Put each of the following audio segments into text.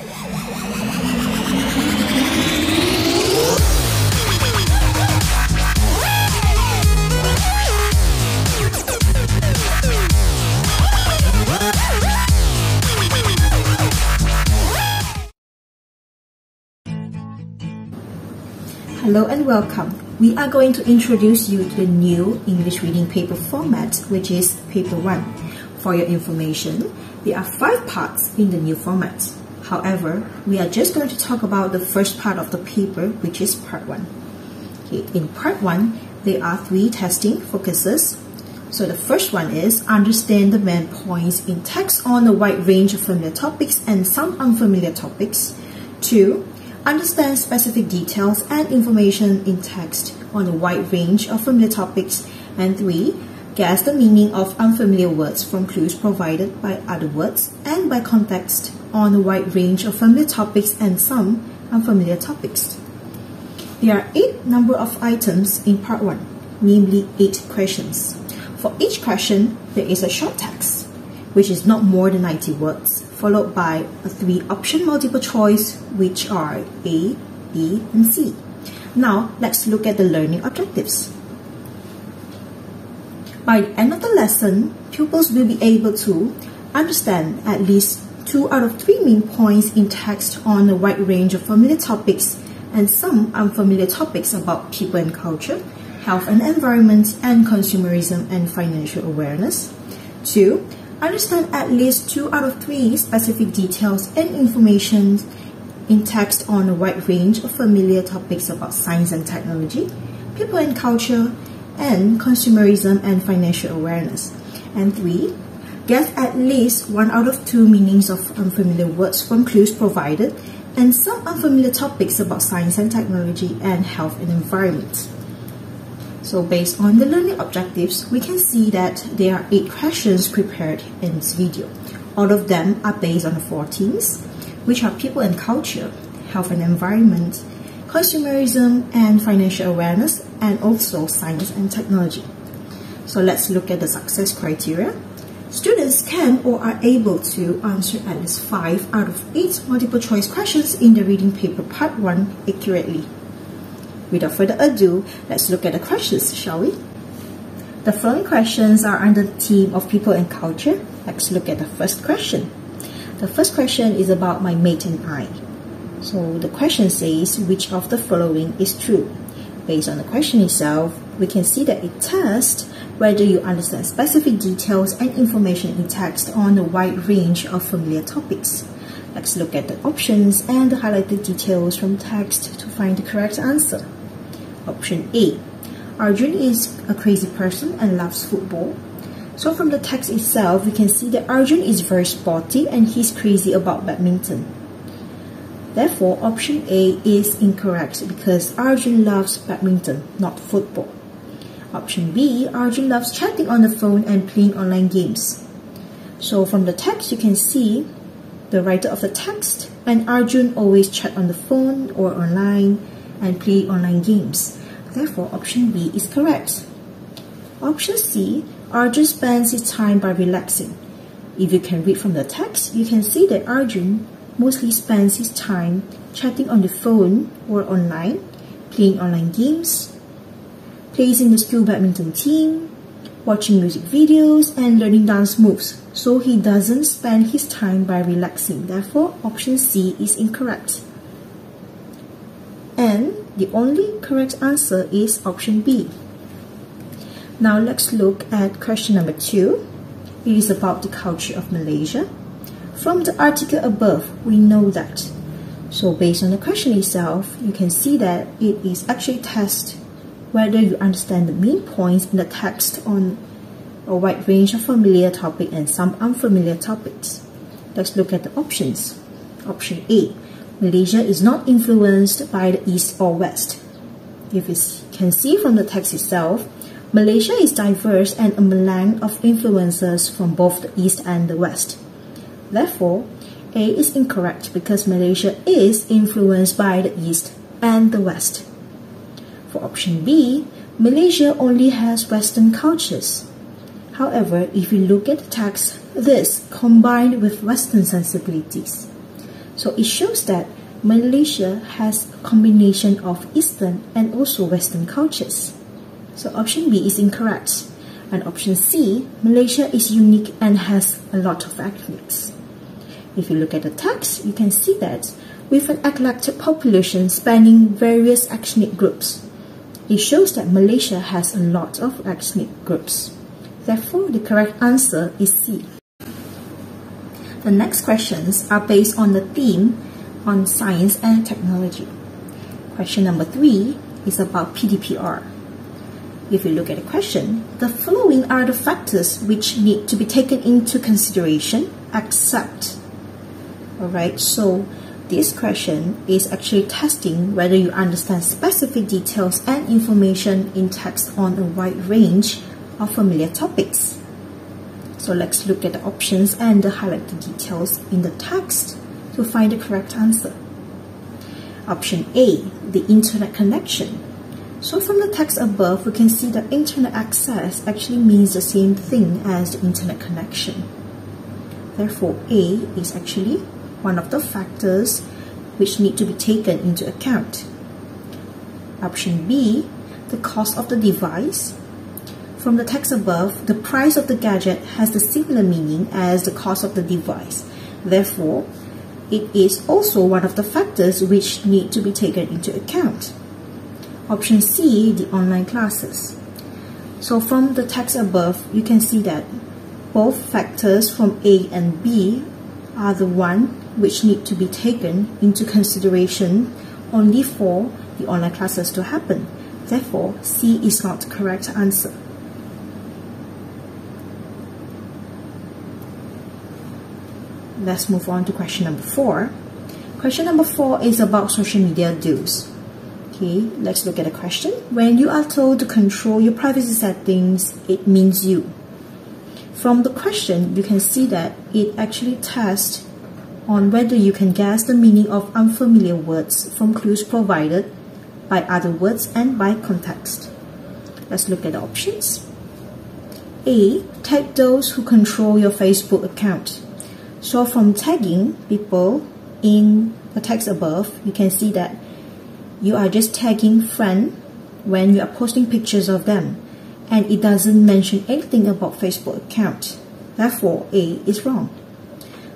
Hello and welcome. We are going to introduce you to the new English reading paper format, which is Paper 1. For your information, there are five parts in the new format. However, we are just going to talk about the first part of the paper, which is Part 1. Okay, in Part 1, there are three testing focuses. So the first one is understand the main points in text on a wide range of familiar topics and some unfamiliar topics. Two, Understand specific details and information in text on a wide range of familiar topics. And 3. Guess the meaning of unfamiliar words from clues provided by other words and by context on a wide range of familiar topics and some unfamiliar topics. There are 8 number of items in part 1, namely 8 questions. For each question, there is a short text, which is not more than 90 words followed by a three option multiple choice which are A, B, and C. Now let's look at the learning objectives. By the end of the lesson, pupils will be able to understand at least two out of three main points in text on a wide range of familiar topics and some unfamiliar topics about people and culture, health and environment, and consumerism and financial awareness. Two, Understand at least two out of three specific details and information in text on a wide range of familiar topics about science and technology, people and culture, and consumerism and financial awareness. And three, get at least one out of two meanings of unfamiliar words from clues provided and some unfamiliar topics about science and technology and health and environment. So based on the learning objectives, we can see that there are 8 questions prepared in this video. All of them are based on the four themes, which are people and culture, health and environment, consumerism and financial awareness, and also science and technology. So let's look at the success criteria. Students can or are able to answer at least 5 out of 8 multiple choice questions in the reading paper part 1 accurately. Without further ado, let's look at the questions, shall we? The following questions are under the theme of people and culture. Let's look at the first question. The first question is about my mate and I. So the question says, which of the following is true? Based on the question itself, we can see that it tests whether you understand specific details and information in text on a wide range of familiar topics. Let's look at the options and highlight the highlighted details from text to find the correct answer. Option A. Arjun is a crazy person and loves football. So from the text itself, we can see that Arjun is very sporty and he's crazy about badminton. Therefore, option A is incorrect because Arjun loves badminton, not football. Option B, Arjun loves chatting on the phone and playing online games. So from the text, you can see the writer of the text and Arjun always chat on the phone or online and play online games. Therefore, option B is correct. Option C, Arjun spends his time by relaxing. If you can read from the text, you can see that Arjun mostly spends his time chatting on the phone or online, playing online games, plays in the school badminton team, watching music videos, and learning dance moves. So he doesn't spend his time by relaxing. Therefore, option C is incorrect. And the only correct answer is option B. Now let's look at question number two. It is about the culture of Malaysia. From the article above, we know that. So based on the question itself, you can see that it is actually test whether you understand the main points in the text on a wide range of familiar topics and some unfamiliar topics. Let's look at the options. Option A, Malaysia is not influenced by the East or West. If you can see from the text itself, Malaysia is diverse and a melange of influences from both the East and the West. Therefore, A is incorrect because Malaysia is influenced by the East and the West. For option B, Malaysia only has Western cultures. However, if you look at the text, this combined with Western sensibilities. So it shows that Malaysia has a combination of Eastern and also Western cultures. So option B is incorrect. And option C, Malaysia is unique and has a lot of ethnics. If you look at the text, you can see that with an eclectic population spanning various ethnic groups, it shows that Malaysia has a lot of ethnic groups. Therefore, the correct answer is C. The next questions are based on the theme on science and technology. Question number three is about PDPR. If you look at the question, the following are the factors which need to be taken into consideration except. Alright, so this question is actually testing whether you understand specific details and information in text on a wide range of familiar topics. So let's look at the options and highlight the details in the text to find the correct answer. Option A, the internet connection. So from the text above, we can see that internet access actually means the same thing as the internet connection. Therefore, A is actually one of the factors which need to be taken into account. Option B, the cost of the device. From the text above, the price of the gadget has the similar meaning as the cost of the device. Therefore, it is also one of the factors which need to be taken into account. Option C, the online classes. So from the text above, you can see that both factors from A and B are the one which need to be taken into consideration only for the online classes to happen. Therefore, C is not the correct answer. Let's move on to question number four. Question number four is about social media do's. Okay, let's look at the question. When you are told to control your privacy settings, it means you. From the question, you can see that it actually tests on whether you can guess the meaning of unfamiliar words from clues provided by other words and by context. Let's look at the options. A. Tag those who control your Facebook account. So from tagging people in the text above, you can see that you are just tagging friend when you are posting pictures of them and it doesn't mention anything about Facebook account. Therefore, A is wrong.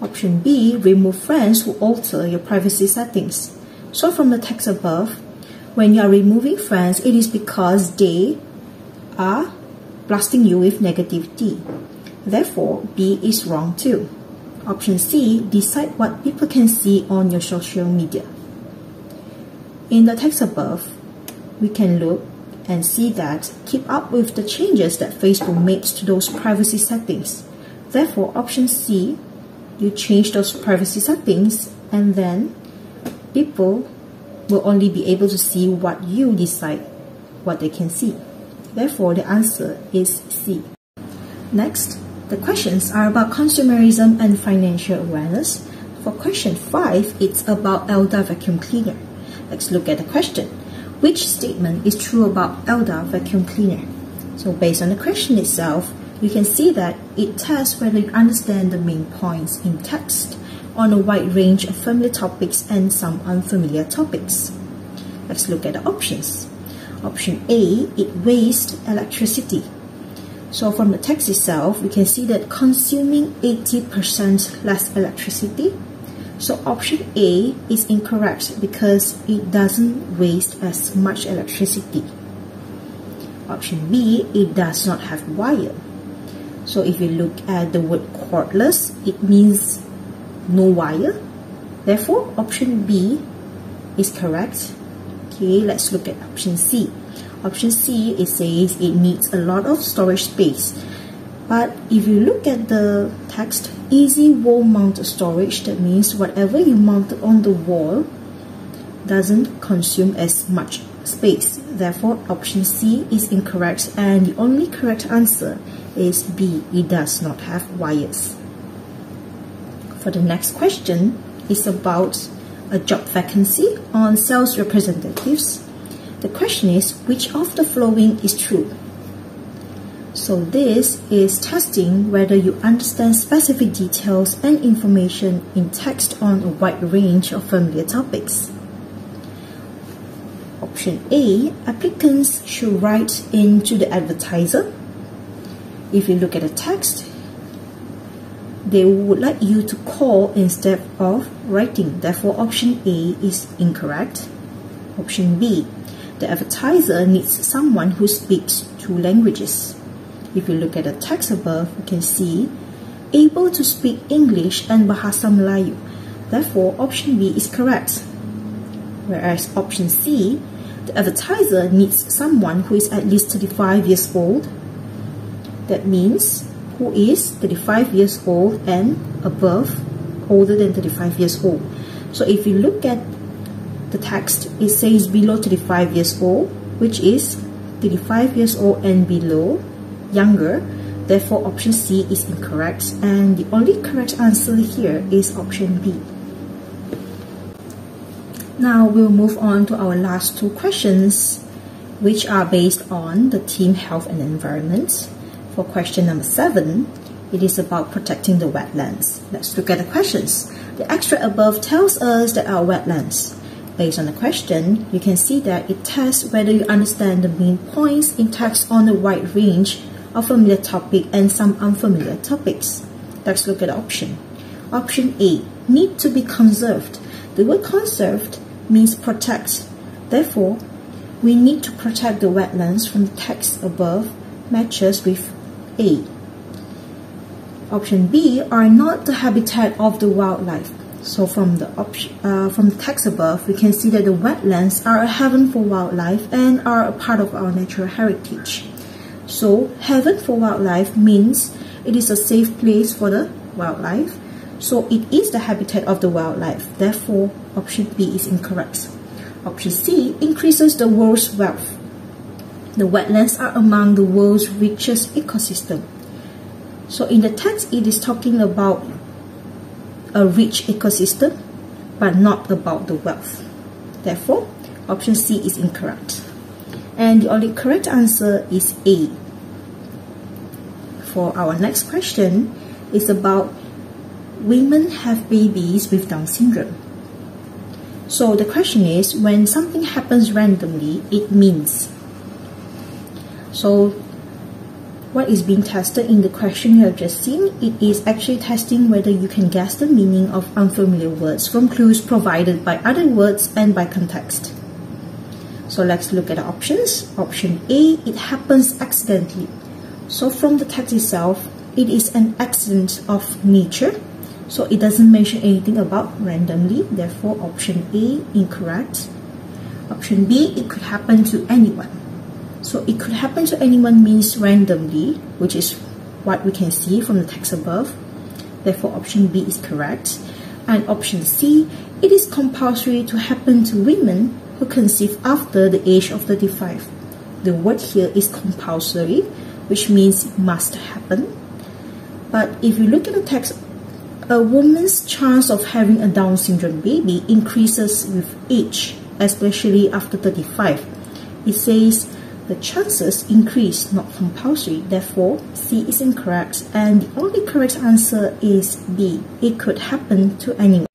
Option B, remove friends who alter your privacy settings. So from the text above, when you are removing friends, it is because they are blasting you with negativity. Therefore, B is wrong too. Option C, decide what people can see on your social media. In the text above, we can look and see that keep up with the changes that Facebook makes to those privacy settings. Therefore, option C, you change those privacy settings and then people will only be able to see what you decide what they can see. Therefore, the answer is C. Next, the questions are about consumerism and financial awareness. For question 5, it's about Elda vacuum cleaner. Let's look at the question. Which statement is true about Elda vacuum cleaner? So based on the question itself, you can see that it tests whether you understand the main points in text on a wide range of familiar topics and some unfamiliar topics. Let's look at the options. Option A, it wastes electricity. So from the text itself, we can see that consuming 80% less electricity. So option A is incorrect because it doesn't waste as much electricity. Option B, it does not have wire. So if you look at the word cordless, it means no wire. Therefore, option B is correct. Okay, let's look at option C. Option C, it says it needs a lot of storage space. But if you look at the text, easy wall mount storage, that means whatever you mount on the wall doesn't consume as much space. Therefore, option C is incorrect and the only correct answer is B. It does not have wires. For the next question, it's about a job vacancy on sales representatives the question is, which of the following is true? So this is testing whether you understand specific details and information in text on a wide range of familiar topics. Option A, applicants should write into the advertiser. If you look at the text, they would like you to call instead of writing. Therefore, option A is incorrect. Option B, the advertiser needs someone who speaks two languages. If you look at the text above, you can see able to speak English and Bahasa Melayu. Therefore, option B is correct. Whereas option C, the advertiser needs someone who is at least 35 years old. That means who is 35 years old and above, older than 35 years old. So if you look at the text, it says below 35 years old, which is 35 years old and below younger. Therefore, option C is incorrect and the only correct answer here is option B. Now we'll move on to our last two questions which are based on the team health and environment. For question number 7, it is about protecting the wetlands. Let's look at the questions. The extra above tells us that our wetlands. Based on the question, you can see that it tests whether you understand the main points in text on a wide range of familiar topic and some unfamiliar topics. Let's look at option. Option A, need to be conserved. The word conserved means protect. Therefore, we need to protect the wetlands from the text above matches with A. Option B are not the habitat of the wildlife. So from the option, uh, from the text above, we can see that the wetlands are a heaven for wildlife and are a part of our natural heritage. So heaven for wildlife means it is a safe place for the wildlife. So it is the habitat of the wildlife. Therefore, option B is incorrect. Option C increases the world's wealth. The wetlands are among the world's richest ecosystem. So in the text, it is talking about a rich ecosystem, but not about the wealth. Therefore, option C is incorrect. And the only correct answer is A. For our next question is about women have babies with Down syndrome. So the question is when something happens randomly, it means. So what is being tested in the question you have just seen, it is actually testing whether you can guess the meaning of unfamiliar words from clues provided by other words and by context. So let's look at the options. Option A, it happens accidentally. So from the text itself, it is an accident of nature. So it doesn't mention anything about randomly. Therefore, option A, incorrect. Option B, it could happen to anyone. So it could happen to anyone means randomly, which is what we can see from the text above. Therefore, option B is correct. And option C, it is compulsory to happen to women who conceive after the age of 35. The word here is compulsory, which means it must happen. But if you look at the text, a woman's chance of having a Down syndrome baby increases with age, especially after 35. It says the chances increase, not compulsory. Therefore, C is incorrect, and the only correct answer is B. It could happen to anyone.